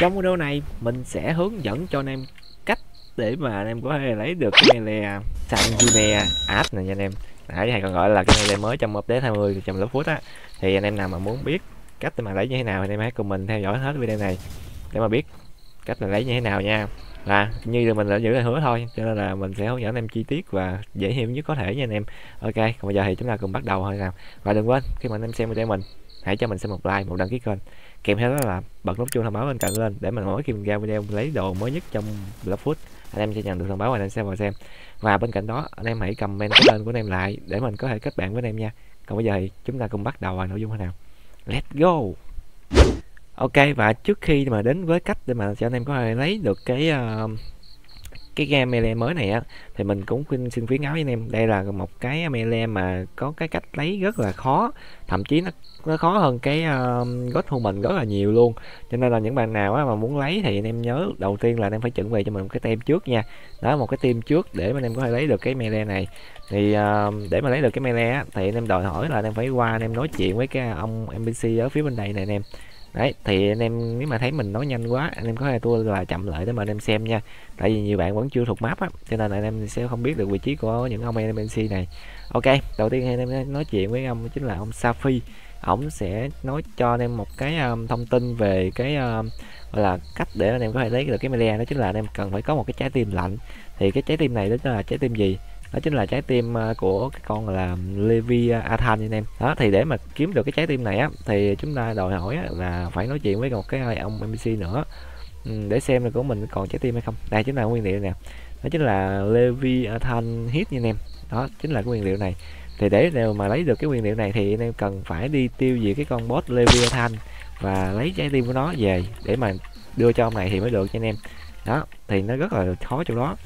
trong video này mình sẽ hướng dẫn cho anh em cách để mà anh em có thể lấy được cái mele Sanjune à, à, app này nha anh em. Đấy, hay còn gọi là cái melee mới trong update 20 trong lớp phút á. Thì anh em nào mà muốn biết cách để mà lấy như thế nào thì anh em hãy cùng mình theo dõi hết video này để mà biết cách là lấy như thế nào nha. Là như là mình đã giữ lời hứa thôi cho nên là mình sẽ hướng dẫn anh em chi tiết và dễ hiểu nhất có thể nha anh em. Ok còn bây giờ thì chúng ta cùng bắt đầu thôi nào. Và đừng quên khi mà anh em xem video mình hãy cho mình xem một like một đăng ký kênh kèm theo đó là bật nút chuông thông báo bên cạnh lên để mình mỗi khi mình ra video lấy đồ mới nhất trong Block Food anh em sẽ nhận được thông báo và anh em xem vào xem. Và bên cạnh đó anh em hãy comment cái tên của anh em lại để mình có thể kết bạn với anh em nha. Còn bây giờ thì chúng ta cùng bắt đầu vào nội dung thế nào? Let's go! Ok và trước khi mà đến với cách để mà cho anh em có thể lấy được cái uh, cái game melee mới này á thì mình cũng khuyên xin khuyến cáo với anh em đây là một cái melee mà có cái cách lấy rất là khó thậm chí nó nó khó hơn cái uh, God Human rất là nhiều luôn. Cho nên là những bạn nào á, mà muốn lấy thì anh em nhớ đầu tiên là anh em phải chuẩn bị cho mình một cái tem trước nha. Đó một cái team trước để mà anh em có thể lấy được cái melee này. Thì uh, để mà lấy được cái melee á, thì anh em đòi hỏi là anh em phải qua anh em nói chuyện với cái à, ông NPC ở phía bên đây này anh em đấy thì anh em nếu mà thấy mình nói nhanh quá anh em có thể tua là chậm lại để mà anh em xem nha. Tại vì nhiều bạn vẫn chưa thuộc map á cho nên là anh em sẽ không biết được vị trí của những ông NPC này. Ok đầu tiên anh em nói chuyện với ông chính là ông Safi. Ổng sẽ nói cho anh em một cái um, thông tin về cái um, gọi là cách để anh em có thể lấy được cái melee đó. Chính là anh em cần phải có một cái trái tim lạnh. Thì cái trái tim này đó là trái tim gì? Đó chính là trái tim à, của cái con là Levi à, Athan anh em. Đó, thì để mà kiếm được cái trái tim này á, thì chúng ta đòi hỏi là phải nói chuyện với một cái ông NPC nữa. Ừ, để xem là của mình còn trái tim hay không. Đây, chính là nguyên liệu nè. Đó chính là Levi, Athan hit nha anh em. Đó, chính là cái nguyên liệu này. Thì để đều mà lấy được cái nguyên liệu này thì anh em cần phải đi tiêu diệt cái con boss Leviathan và lấy trái tim của nó về để mà đưa cho ông này thì mới được cho anh em. Đó, thì nó rất là khó chỗ đó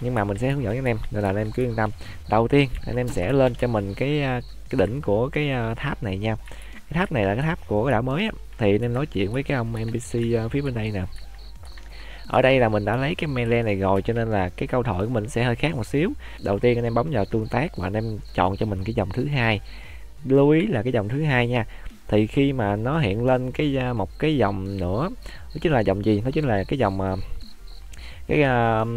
nhưng mà mình sẽ hướng dẫn anh em, nên là anh em cứ yên tâm. Đầu tiên, anh em sẽ lên cho mình cái à, cái đỉnh của cái à, tháp này nha. Cái tháp này là cái tháp của cái đảo mới á. thì anh em nói chuyện với cái ông NPC à, phía bên đây nè. Ở đây là mình đã lấy cái melee này rồi, cho nên là cái câu thoại của mình sẽ hơi khác một xíu. Đầu tiên anh em bấm vào tương tác và anh em chọn cho mình cái dòng thứ hai. Lưu ý là cái dòng thứ hai nha. Thì khi mà nó hiện lên cái một cái dòng nữa đó chính là dòng gì? Nó chính là cái dòng cái uh,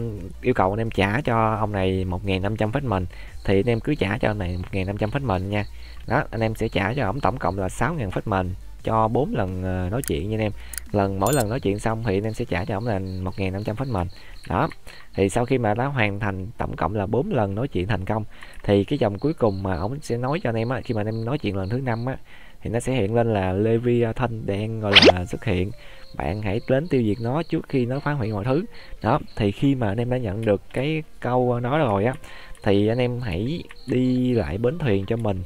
yêu cầu anh em trả cho ông này 1.500 phách mình thì anh em cứ trả cho ông này 1.500 phách mình nha. Đó anh em sẽ trả cho ông tổng cộng là 6.000 phách mình cho 4 lần ờ, nói chuyện nha anh em. Lần mỗi lần nói chuyện xong thì anh em sẽ trả cho ổng là 1.500 phách mền. Đó thì sau khi mà đã hoàn thành tổng cộng là 4 lần nói chuyện thành công thì cái dòng cuối cùng mà ổng sẽ nói cho anh em á khi mà anh em nói chuyện lần thứ năm á thì nó sẽ hiện lên là Levi Thanh đang gọi là xuất hiện bạn hãy đến tiêu diệt nó trước khi nó phá hủy mọi thứ. Đó, thì khi mà anh em đã nhận được cái câu nói rồi á, thì anh em hãy đi lại bến thuyền cho mình.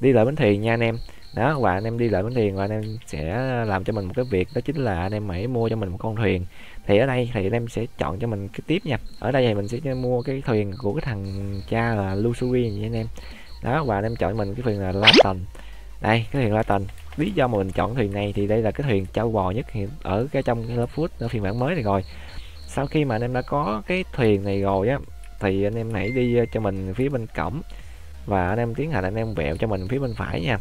Đi lại bến thuyền nha anh em. Đó, và anh em đi lại bến thuyền và anh em sẽ làm cho mình một cái việc, đó chính là anh em hãy mua cho mình một con thuyền. Thì ở đây thì anh em sẽ chọn cho mình cái tiếp nha. Ở đây thì mình sẽ mua cái thuyền của cái thằng cha là Lusuri nha anh em. Đó, và anh em chọn mình cái thuyền là Latin đây, cái thuyền Latin lý do mà mình chọn thuyền này thì đây là cái thuyền trâu bò nhất hiện ở cái trong cái lớp food ở phiên bản mới này rồi. Sau khi mà anh em đã có cái thuyền này rồi á thì anh em hãy đi ờ, cho mình phía bên cổng và anh em tiến hành anh em vẹo cho mình phía bên phải nha.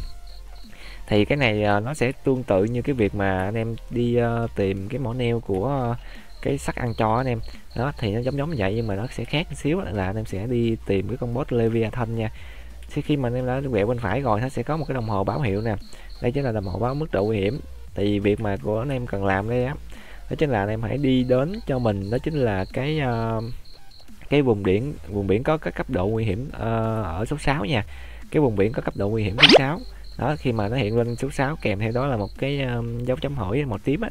Thì cái này ờ, nó sẽ tương tự như cái việc mà anh em đi uh, tìm cái mỏ neo của uh, cái sắt ăn cho anh em. Đó thì nó giống giống vậy nhưng mà nó sẽ khác một xíu là anh em sẽ đi tìm cái con boss Leviathan nha thì khi mà anh em đã quẹo bên phải rồi nó sẽ có một cái đồng hồ báo hiệu nè. Đây chính là đồng hồ báo mức độ nguy hiểm. Tại vì việc mà của anh em cần làm đây á đó chính là anh em hãy đi đến cho mình. Đó chính là cái uh, cái vùng biển vùng biển có cái cấp độ nguy hiểm uh, ở số 6 nha. Cái vùng biển có cấp độ nguy hiểm số sáu. Đó khi mà nó hiện lên số 6 kèm theo đó là một cái um, dấu chấm hỏi một tím á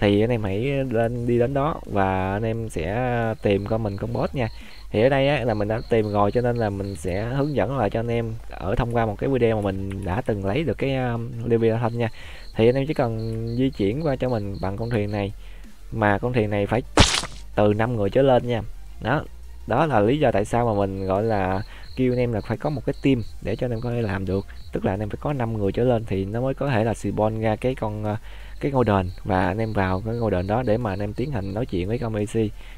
thì anh em hãy lên đi đến đó và anh em sẽ tìm coi mình con boss nha thì ở đây á, là mình đã tìm rồi cho nên là mình sẽ hướng dẫn lại cho anh em ở thông qua một cái video mà mình đã từng lấy được cái um, thanh nha. Thì anh em chỉ cần di chuyển qua cho mình bằng con thuyền này mà con thuyền này phải từ 5 người trở lên nha. Đó đó là lý do tại sao mà mình gọi là kêu anh em là phải có một cái team để cho anh em có thể làm được. Tức là anh em phải có 5 người trở lên thì nó mới có thể là spawn ra cái con uh, cái ngôi đền và anh em vào cái ngôi đền đó để mà anh em tiến hành nói chuyện với con AC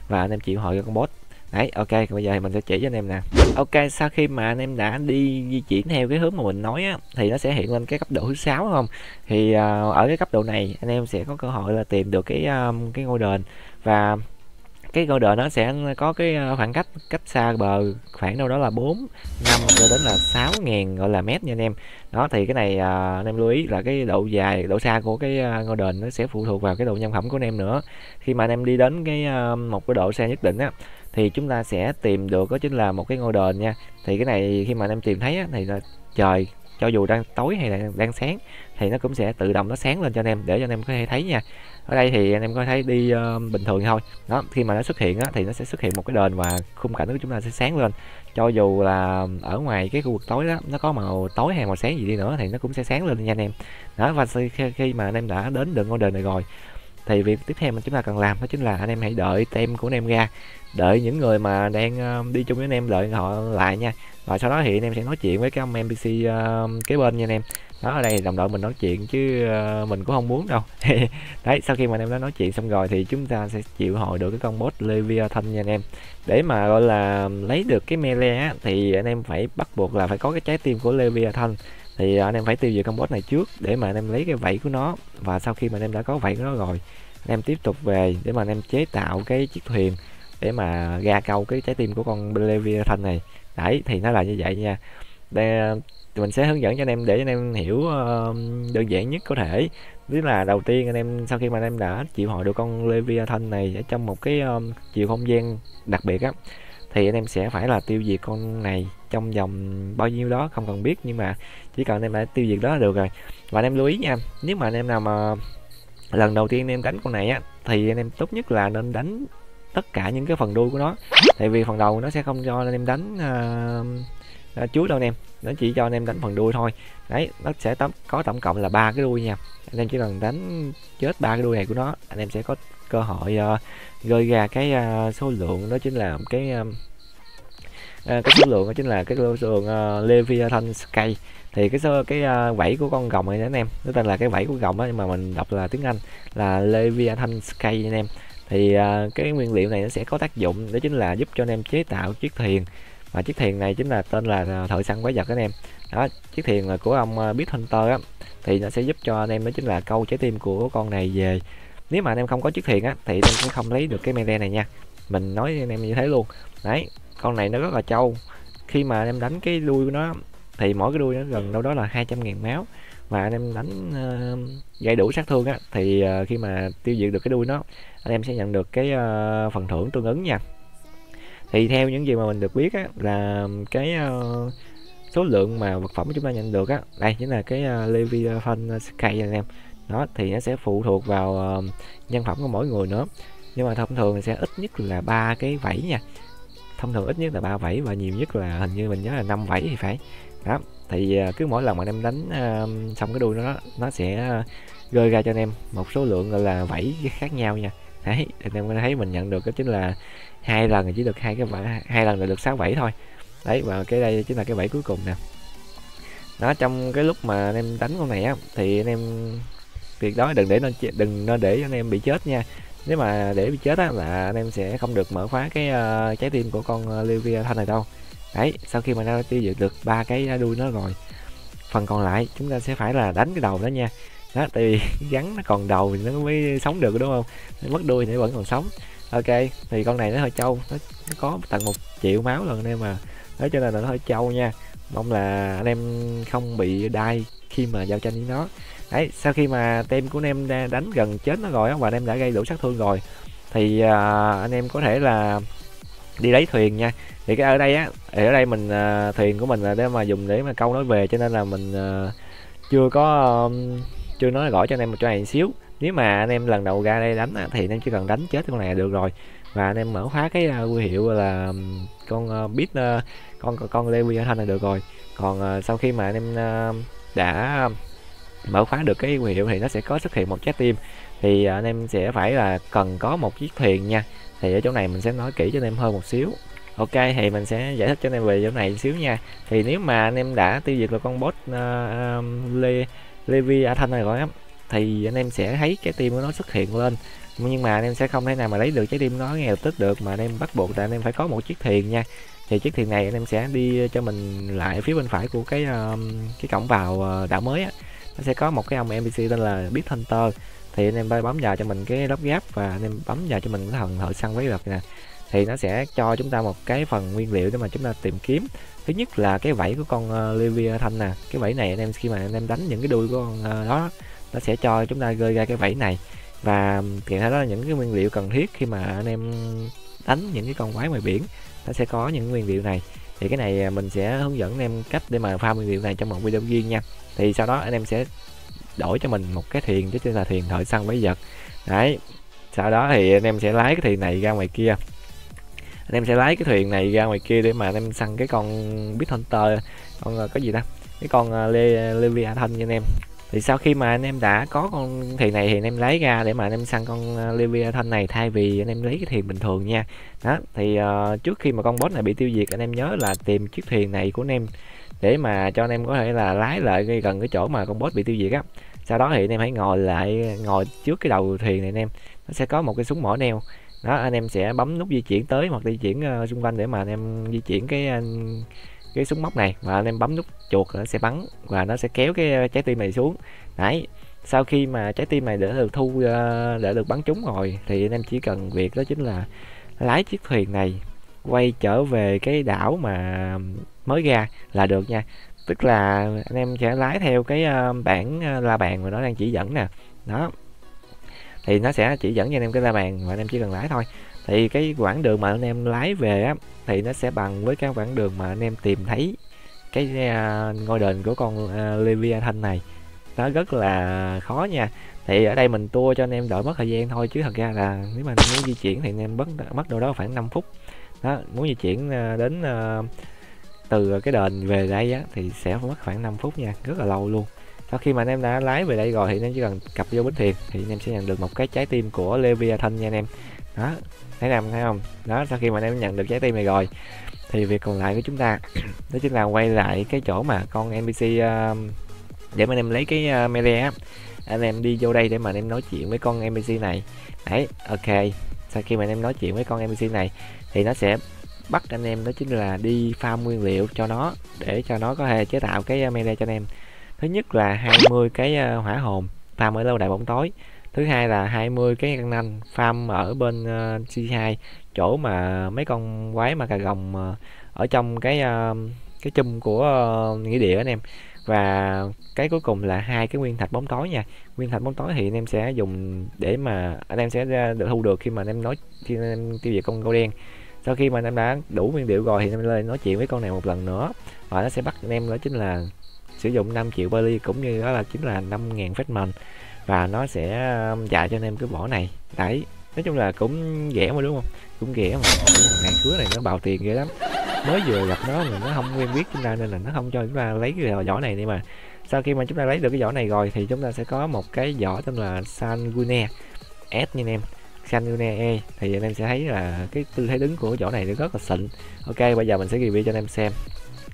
và anh em chịu hỏi con boss đấy ok bây giờ thì mình sẽ chỉ cho anh em nè. Ok sau khi mà anh em đã đi di chuyển theo cái hướng mà mình nói á thì nó sẽ hiện lên cái cấp độ thứ sáu không? Thì uh, ở cái cấp độ này anh em sẽ có cơ hội là tìm được cái um, cái ngôi đền và cái ngôi đền nó sẽ có cái ờ, khoảng cách cách xa bờ khoảng đâu đó là 4 5 cho đến là 6 ngàn gọi là mét nha anh em. Đó thì cái này à, anh em lưu ý là cái độ dài độ xa của cái ngôi đền nó sẽ phụ thuộc vào cái độ nhân phẩm của anh em nữa. Khi mà anh em đi đến cái một cái độ xa nhất định á thì chúng ta sẽ tìm được đó chính là một cái ngôi đền nha. Thì cái này khi mà anh em tìm thấy á, thì là trời cho dù đang tối hay là đang sáng thì nó cũng sẽ tự động nó sáng lên cho anh em để cho anh em có thể thấy nha. Ở đây thì anh em có thấy đi uh, bình thường thôi. Đó khi mà nó xuất hiện á, thì nó sẽ xuất hiện một cái đền và khung cảnh của chúng ta sẽ sáng lên. Cho dù là ở ngoài cái khu vực tối đó nó có màu tối hay màu sáng gì đi nữa thì nó cũng sẽ sáng lên nha anh em. Đó và khi, khi mà anh em đã đến được ngôi đền này rồi thì việc tiếp theo mà chúng ta cần làm đó chính là anh em hãy đợi tem của anh em ra. Đợi những người mà đang đi chung với anh em đợi họ lại nha. Và sau đó thì anh em sẽ nói chuyện với các ông npc uh, kế bên nha anh em. Đó ở đây đồng đội mình nói chuyện chứ uh, mình cũng không muốn đâu. Đấy sau khi mà anh em đã nói chuyện xong rồi thì chúng ta sẽ chịu hồi được cái con boss Leviathan nha anh em. Để mà gọi là lấy được cái melee á, thì anh em phải bắt buộc là phải có cái trái tim của Leviathan thì anh em phải tiêu diệt con boss này trước để mà anh em lấy cái vảy của nó. Và sau khi mà anh em đã có vảy của nó rồi anh em tiếp tục về để mà anh em chế tạo cái chiếc thuyền để mà ra câu cái trái tim của con Leviathan này. Đấy thì nó là như vậy nha. Đây mình sẽ hướng dẫn cho anh em để anh em hiểu uh, đơn giản nhất có thể. Tức là đầu tiên anh em sau khi mà anh em đã chịu hỏi được con Leviathan này ở trong một cái um, chiều không gian đặc biệt á thì anh em sẽ phải là tiêu diệt con này trong vòng bao nhiêu đó không cần biết nhưng mà chỉ cần anh em đã tiêu diệt đó là được rồi. Và anh em lưu ý nha nếu mà anh em nào mà lần đầu tiên anh em đánh con này á thì anh em tốt nhất là nên đánh tất cả những cái phần đuôi của nó. Tại vì phần đầu nó sẽ không cho anh em đánh uh, chuối đâu anh em nó chỉ cho anh em đánh phần đuôi thôi. Đấy nó sẽ tóm có tổng cộng là ba cái đuôi nha. Anh em chỉ cần đánh chết ba cái đuôi này của nó anh em sẽ có cơ hội ờ, uh, rơi ra cái uh, số lượng đó chính là cái uh, cái số lượng đó chính là cái số lượng uh, Leviathan Sky. Thì cái số cái uh, vảy của con rồng này anh em nó tên là cái vảy của rồng á nhưng mà mình đọc là tiếng Anh là Leviathan Sky anh em. Thì uh, cái nguyên liệu này nó sẽ có tác dụng đó chính là giúp cho anh em chế tạo chiếc thuyền. Và chiếc thuyền này chính là tên là thợ săn quái vật anh em. Đó chiếc thuyền là của ông uh, Beat Hunter á. Thì nó sẽ giúp cho anh em đó chính là câu trái tim của con này về nếu mà anh em không có chiếc thuyền á thì anh em cũng không lấy được cái melee này nha. Mình nói anh em như thế luôn. Đấy con này nó rất là trâu. Khi mà anh em đánh cái đuôi của nó thì mỗi cái đuôi nó gần đâu đó là 200 ngàn máu. Và anh em đánh uh, gây đủ sát thương á thì uh, khi mà tiêu diệt được cái đuôi nó anh em sẽ nhận được cái uh, phần thưởng tương ứng nha. Thì theo những gì mà mình được biết á là cái uh, số lượng mà vật phẩm chúng ta nhận được á đây chính là cái uh, Leviathan Sky anh em đó thì nó sẽ phụ thuộc vào uh, nhân phẩm của mỗi người nữa. Nhưng mà thông thường sẽ ít nhất là ba cái vảy nha. Thông thường ít nhất là ba vảy và nhiều nhất là hình như mình nhớ là năm vảy thì phải. Đó thì ờ, cứ mỗi lần mà em đánh uh, xong cái đuôi nó nó sẽ uh, rơi ra cho anh em một số lượng gọi là vảy khác nhau nha. Đấy anh em thấy mình nhận được đó chính là hai lần chỉ được hai cái vảy hai lần là được sáu vảy thôi. Đấy và cái đây chính là cái vảy cuối cùng nè. Đó trong cái lúc mà anh em đánh con này á thì anh em việc đó đừng để nên đừng nên để anh em bị chết nha. Nếu mà để bị chết á là anh em sẽ không được mở khóa cái uh, trái tim của con ờ, Leviathan này đâu. Đấy sau khi mà nó tiêu diệt được ba cái đuôi nó rồi phần còn lại chúng ta sẽ phải là đánh cái đầu đó nha. Đó tại vì gắn nó còn đầu thì nó mới sống được đúng không? Mất đuôi thì vẫn còn sống. Ok thì con này nó hơi trâu nó, nó có tận một triệu máu lần nên em mà đó cho nên là nó hơi trâu nha. Mong là anh em không bị đai khi mà giao tranh với nó đấy sau khi mà tem của anh em đánh gần chết nó rồi và anh em đã gây đủ sát thương rồi thì uh, anh em có thể là đi lấy thuyền nha. Thì cái ở đây á ở đây mình uh, thuyền của mình là để mà dùng để mà câu nói về cho nên là mình uh, chưa có um, chưa nói gọi cho anh em một chỗ này xíu. Nếu mà anh em lần đầu ra đây đánh á, thì anh em chỉ cần đánh chết con này là được rồi. Và anh em mở khóa cái uh, hiệu là con uh, biết uh, con con lê quy thanh là được rồi. Còn uh, sau khi mà anh em uh, đã mở khóa được cái huy hiệu thì nó sẽ có xuất hiện một trái tim. Thì à, anh em sẽ phải là cần có một chiếc thuyền nha. Thì ở chỗ này mình sẽ nói kỹ cho anh em hơn một xíu. Ok thì mình sẽ giải thích cho anh em về chỗ này một xíu nha. Thì nếu mà anh em đã tiêu diệt được con boss uh, um, Lê Levi à, Athan này rồi á thì anh em sẽ thấy cái tim của nó xuất hiện lên. Nhưng mà anh em sẽ không thể nào mà lấy được trái tim nó ngay lập tức được mà anh em bắt buộc là anh em phải có một chiếc thuyền nha. Thì chiếc thuyền này anh em sẽ đi cho mình lại phía bên phải của cái uh, cái cổng vào đảo mới á nó sẽ có một cái ông NPC tên là Big Hunter. Thì anh em bấm vào cho mình cái lắp ghép và anh em bấm vào cho mình cái thần thợ săn quái vật nè thì nó sẽ cho chúng ta một cái phần nguyên liệu để mà chúng ta tìm kiếm. Thứ nhất là cái vảy của con uh, Leviathan nè. Cái vảy này anh em khi mà anh em đánh những cái đuôi của con uh, đó nó sẽ cho chúng ta rơi ra cái vảy này. Và kèm theo đó là những cái nguyên liệu cần thiết khi mà anh em đánh những cái con quái ngoài biển nó sẽ có những nguyên liệu này thì cái này à, mình sẽ hướng dẫn anh em cách để mà farm nguyên liệu này trong một video riêng nha. Thì sau đó anh em sẽ đổi cho mình một cái thuyền chứ tên là thuyền thợ săn quái vật đấy sau đó thì anh em sẽ lái cái thuyền này ra ngoài kia. Anh em sẽ lái cái thuyền này ra ngoài kia để mà anh em săn cái con bit Hunter con à, có gì ta? Cái con uh, Le Leviathan nha anh em thì sau khi mà anh em đã có con thuyền này thì anh em lấy ra để mà anh em săn con Leviathan này thay vì anh em lấy cái thuyền bình thường nha đó thì uh, trước khi mà con boss này bị tiêu diệt anh em nhớ là tìm chiếc thuyền này của anh em để mà cho anh em có thể là lái lại gần cái chỗ mà con boss bị tiêu diệt á sau đó thì anh em hãy ngồi lại ngồi trước cái đầu thuyền này anh em nó sẽ có một cái súng mỏ neo đó anh em sẽ bấm nút di chuyển tới hoặc di chuyển uh, xung quanh để mà anh em di chuyển cái uh, cái súng móc này và anh em bấm nút chuột nó sẽ bắn và nó sẽ kéo cái ờ, trái tim này xuống. Đấy, sau khi mà trái tim này đã được thu ờ, đã được bắn trúng rồi thì anh em chỉ cần việc đó chính là lái chiếc thuyền này quay trở về cái đảo mà mới ra là được nha. Tức là anh em sẽ lái theo cái ờ, bảng la bàn mà nó đang chỉ dẫn nè. Đó, thì nó sẽ chỉ dẫn cho anh em cái la bàn và anh em chỉ cần lái thôi thì cái quãng đường mà anh em lái về á thì nó sẽ bằng với cái quãng đường mà anh em tìm thấy cái uh, ngôi đền của con uh, Leviathan này. Nó rất là khó nha. Thì ở đây mình tua cho anh em đợi mất thời gian thôi chứ thật ra là nếu mà muốn di chuyển thì anh em mất mất đâu đó khoảng 5 phút. Đó muốn di chuyển uh, đến uh, từ cái đền về đây á thì sẽ mất khoảng 5 phút nha rất là lâu luôn. Sau khi mà anh em đã lái về đây rồi thì anh em chỉ cần cặp vô bến thuyền thì anh em sẽ nhận được một cái trái tim của Leviathan nha anh em. Đó thấy nằm thấy không? Đó sau khi mà anh em nhận được trái tim này rồi thì việc còn lại của chúng ta đó chính là quay lại cái chỗ mà con npc uh, um, để mà anh em lấy cái uh, melee á. Anh em đi vô đây để mà anh em nói chuyện với con npc này. Đấy ok. Sau khi mà anh em nói chuyện với con npc này thì nó sẽ bắt anh em đó chính là đi farm nguyên liệu cho nó để cho nó có thể chế tạo cái uh, melee cho anh em thứ nhất là 20 cái uh, hỏa hồn farm ở lâu đài bóng tối thứ hai là 20 cái căn nanh farm ở bên ờ, uh, C2 chỗ mà mấy con quái mà cà gồng uh, ở trong cái uh, cái chum của uh, nghĩa địa anh em. Và cái cuối cùng là hai cái nguyên thạch bóng tối nha. Nguyên thạch bóng tối thì anh em sẽ dùng để mà anh em sẽ được thu được khi mà anh em nói khi anh em tiêu diệt con gấu đen. Sau khi mà anh em đã đủ nguyên liệu rồi thì anh em lên nói chuyện với con này một lần nữa. Và nó sẽ bắt anh em đó chính là sử dụng 5 triệu Bali cũng như đó là chính là 5.000 phép mần và nó sẽ um, dạy cho anh em cái vỏ này. Đấy, nói chung là cũng rẻ mà, đúng không? Cũng rẻ mà. Ngày khứa này nó bào tiền ghê lắm. Mới vừa gặp nó mà nó không quen biết chúng ta nên là nó không cho chúng ta lấy cái vỏ này đi mà. Sau khi mà chúng ta lấy được cái vỏ này rồi thì chúng ta sẽ có một cái vỏ tên là Sangune S như anh em. Sangune E. Thì anh em sẽ thấy là cái tư thế đứng của vỏ này nó rất là xịn. Ok, bây giờ mình sẽ review cho anh em xem.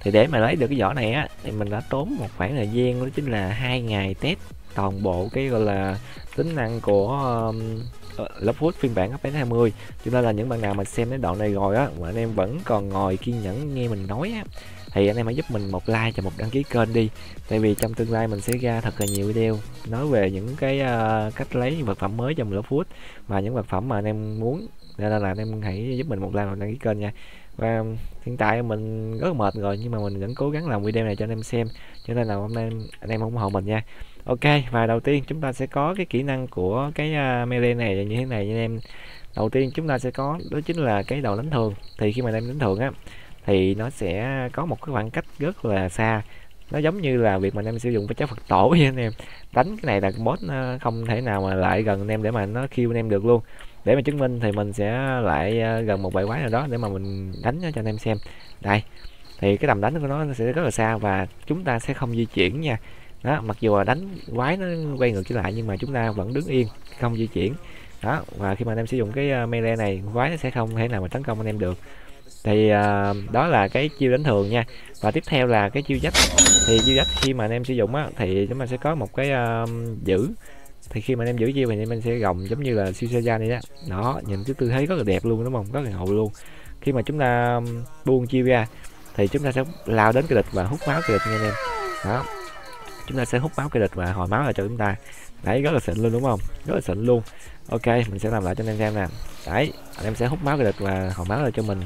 Thì để mà lấy được cái vỏ này á, thì mình đã tốn một khoảng thời gian, đó chính là hai ngày test toàn bộ cái gọi là tính năng của um, ờ, Lovewood phiên bản update 20 cho nên là những bạn nào mà xem đến đoạn này rồi á mà anh em vẫn còn ngồi kiên nhẫn nghe mình nói á thì anh em hãy giúp mình một like và một đăng ký kênh đi. Tại vì trong tương lai mình sẽ ra thật là nhiều video nói về những cái uh, cách lấy vật phẩm mới trong Lovewood và những vật phẩm mà anh em muốn. Nên là anh em hãy giúp mình một like và đăng ký kênh nha. Và hiện tại mình rất mệt rồi nhưng mà mình vẫn cố gắng làm video này cho anh em xem. Cho nên là hôm nay anh em ủng hộ mình nha ok và đầu tiên chúng ta sẽ có cái kỹ năng của cái uh, melee này như thế này nha anh em. Đầu tiên chúng ta sẽ có đó chính là cái đầu đánh thường. Thì khi mà em đánh thường á thì nó sẽ có một cái khoảng cách rất là xa. Nó giống như là việc mà anh em sử dụng với trái Phật tổ vậy anh em. Đánh cái này là boss nó không thể nào mà lại gần anh em để mà nó kêu anh em được luôn. Để mà chứng minh thì mình sẽ lại à, gần một bài quái nào đó để mà mình đánh cho anh em xem. Đây thì cái tầm đánh của nó sẽ rất là xa và chúng ta sẽ không di chuyển nha đó mặc dù là đánh quái nó quay ngược trở lại nhưng mà chúng ta vẫn đứng yên không di chuyển. Đó và khi mà anh em sử dụng cái ờ, melee này quái nó sẽ không thể nào mà tấn công anh em được. Thì uh, đó là cái chiêu đánh thường nha. Và tiếp theo là cái chiêu dách thì chiêu dách khi mà anh em sử dụng á thì chúng ta sẽ có một cái uh, giữ. Thì khi mà anh em giữ chiêu thì mình sẽ gồng giống như là siêu gia này đó. Đó nhìn cái tư thế rất là đẹp luôn đúng không? Rất là ngầu luôn. Khi mà chúng ta buông chiêu ra thì chúng ta sẽ lao đến cái địch và hút máu cái địch nha anh em. Đó chúng ta sẽ hút máu cái địch và hồi máu lại cho chúng ta. Đấy rất là xịn luôn đúng không? Rất là xịn luôn. Ok mình sẽ làm lại cho anh em xem nè. Đấy anh em sẽ hút máu cái địch và hồi máu lại cho mình.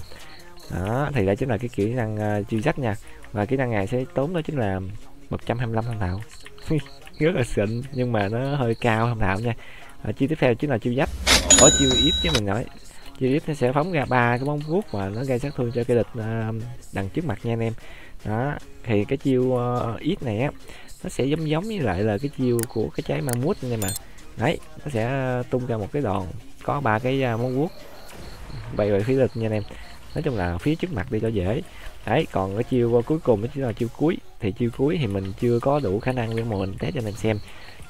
Đó thì đây chính là cái kỹ năng uh, chiêu dắt nha. Và kỹ năng này sẽ tốn đó chính là 125 thông thạo rất là xịn nhưng mà nó hơi cao thông thạo nha. Ờ, à, chiêu tiếp theo chính là chiêu giáp có chiêu ít chứ mình nói. Chiêu ít nó sẽ phóng ra ba cái bóng vuốt và nó gây sát thương cho cái địch uh, đằng trước mặt nha anh em. Đó thì cái chiêu uh, ít này á nó sẽ giống giống với lại là cái chiêu của cái trái ma mút nhưng mà. Đấy nó sẽ tung ra một cái đòn có ba cái uh, móng vuốt. Bay về phía lực nha anh em. Nói chung là phía trước mặt đi cho dễ. Đấy còn cái chiêu cuối cùng đó chính là chiêu cuối. Thì chiêu cuối thì mình chưa có đủ khả năng để mà mình test cho anh em xem.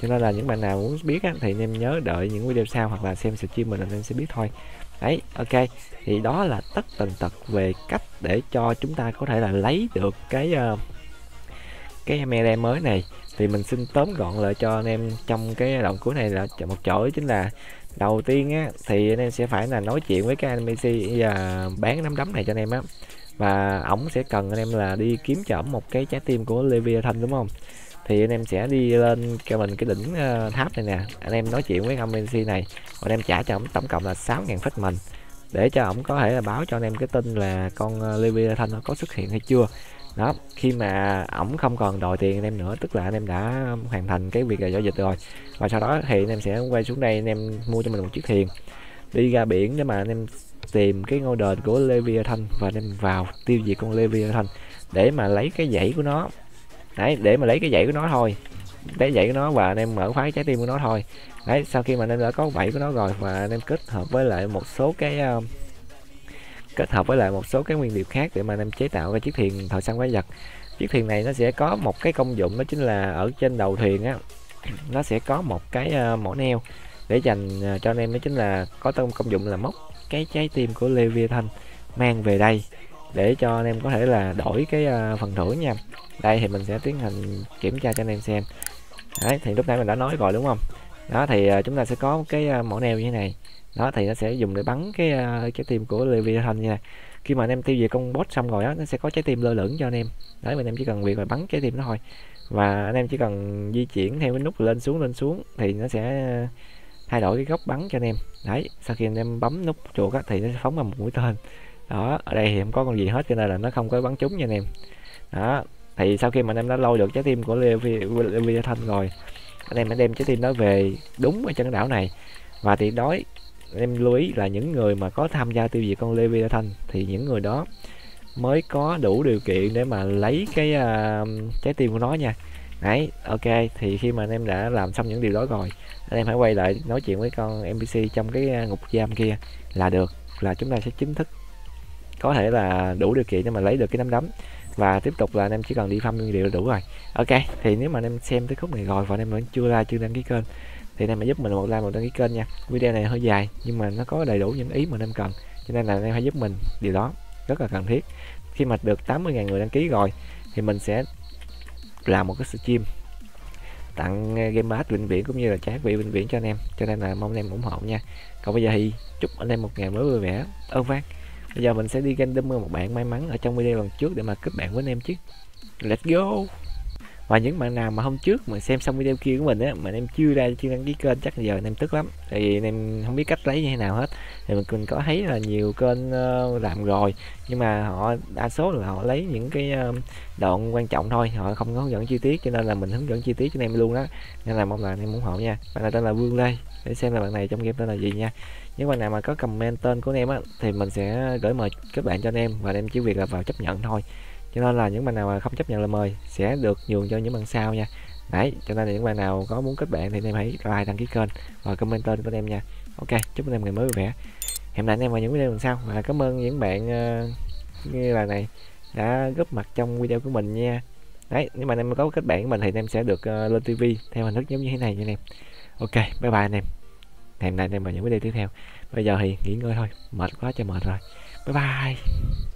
Cho nên là những bạn nào muốn biết á, thì anh em nhớ đợi những video sau hoặc là xem stream mình anh em sẽ biết thôi. Đấy ok. Thì đó là tất tần tật về cách để cho chúng ta có thể là lấy được cái uh, cái MLM mới này. Thì mình xin tóm gọn lại cho anh em trong cái đoạn cuối này là một chỗ chính là đầu tiên á thì anh em sẽ phải là nói chuyện với cái NPC và bán nắm đấm này cho anh em á. Và ổng sẽ cần anh em là đi kiếm cho ổng một cái trái tim của Leviathan đúng không? Thì anh em sẽ đi lên cho mình cái đỉnh uh, tháp này nè. Anh em nói chuyện với ông Messi này và anh em trả cho ổng tổng cộng là 6.000 phách mình. Để cho ổng có thể là báo cho anh em cái tin là con ờ, Leviathan nó có xuất hiện hay chưa đó khi mà ổng không còn đòi tiền anh em nữa tức là anh em đã hoàn thành cái việc là giao dịch rồi. Và sau đó thì anh em sẽ quay xuống đây anh em mua cho mình một chiếc thuyền. Đi ra biển để mà anh em tìm cái ngôi đền của Leviathan và anh em vào tiêu diệt con Leviathan để mà lấy cái dãy của nó. Đấy để mà lấy cái dãy của nó thôi. Lấy dãy của nó và anh em mở khóa trái tim của nó thôi. Đấy sau khi mà anh em đã có vảy của nó rồi và anh em kết hợp với lại một số cái uh, kết hợp với lại một số cái nguyên liệu khác để mà anh em chế tạo ra chiếc thuyền thợ săn quái vật. Chiếc thuyền này nó sẽ có một cái công dụng đó chính là ở trên đầu thuyền á nó sẽ có một cái uh, mỏ neo để dành ờ, cho anh em đó chính là có công công dụng là móc cái trái tim của Leviathan mang về đây để cho anh em có thể là đổi cái uh, phần thưởng nha. Đây thì mình sẽ tiến hành kiểm tra cho anh em xem. Đấy thì lúc nãy mình đã nói rồi đúng không? Đó thì uh, chúng ta sẽ có cái uh, mỏ neo như thế này đó, thì nó sẽ dùng để bắn cái ờ, trái tim của Leviathan nha. Khi mà anh em tiêu diệt con boss xong rồi á, nó sẽ có trái tim lơ lửng cho anh em. Đấy mình em chỉ cần việc là bắn trái tim nó thôi. Và anh em chỉ cần di chuyển theo cái nút lên xuống lên xuống thì nó sẽ thay đổi cái góc bắn cho anh em. Đấy, sau khi anh em bấm nút chuột á, thì nó sẽ phóng ra một mũi tên. Đó, ở đây thì không có con gì hết cho nên là nó không có bắn trúng nha anh em. Đó, thì sau khi mà anh em đã lôi được trái tim của Leviathan rồi, anh em đã đem trái tim đó về đúng ở chân đảo này. Và tuyệt đối em lưu ý là những người mà có tham gia tiêu diệt con Leviathan thì những người đó mới có đủ điều kiện để mà lấy cái uh, trái tim của nó nha. Đấy ok thì khi mà anh em đã làm xong những điều đó rồi anh em hãy quay lại nói chuyện với con NPC trong cái à, ngục giam kia là được là chúng ta sẽ chính thức có thể là đủ điều kiện để mà lấy được cái nắm đấm. Và tiếp tục là anh em chỉ cần đi farm nguyên liệu là đủ rồi. Ok thì nếu mà anh em xem tới khúc này rồi và anh em vẫn chưa like chưa đăng ký kênh thì anh em hãy giúp mình một like, một đăng ký kênh nha. Video này hơi dài, nhưng mà nó có đầy đủ những ý mà anh em cần. Cho nên là anh em hãy giúp mình điều đó, rất là cần thiết. Khi mà được 80.000 người đăng ký rồi, thì mình sẽ làm một cái stream tặng ờ, game pass vĩnh viễn cũng như là trái vị vĩnh viễn cho anh em. Cho nên là mong anh em ủng hộ nha. Còn bây giờ thì chúc anh em một ngày mới vui vẻ, ơn vang. Bây giờ mình sẽ đi random một bạn may mắn ở trong video lần trước để mà kết bạn với anh em chứ. Let's go! Và những bạn nào mà hôm trước mà xem xong video kia của mình á mà em chưa ra chưa đăng ký kênh chắc giờ em tức lắm. Tại vì em không biết cách lấy như thế nào hết. Thì mình, mình có thấy là nhiều kênh uh, làm rồi nhưng mà họ đa số là họ lấy những cái uh, đoạn quan trọng thôi họ không có hướng dẫn chi tiết cho nên là mình hướng dẫn chi tiết cho em luôn đó. Nên là mong là em ủng hộ nha. Bạn này tên là Vương Lê để xem là bạn này trong game tên là gì nha. Nếu bạn nào mà có comment tên của em á thì mình sẽ gửi mời các bạn cho anh em và em chỉ việc là vào chấp nhận thôi cho nên là những bạn nào mà không chấp nhận lời mời sẽ được nhường cho những bạn sau nha. Đấy cho nên là những bạn nào có muốn kết bạn thì anh em hãy like đăng ký kênh và comment tên của anh em nha. Ok chúc anh em ngày mới vui vẻ. Hẹn lại anh em vào những video lần sau và cảm ơn những bạn uh, như là này đã góp mặt trong video của mình nha. Đấy nếu mà anh em có kết bạn của mình thì anh em sẽ được uh, lên tivi theo hình thức giống như thế này nha anh em. Ok bye bye anh em. Hẹn lại anh em vào những video tiếp theo. Bây giờ thì nghỉ ngơi thôi mệt quá cho mệt rồi. Bye bye.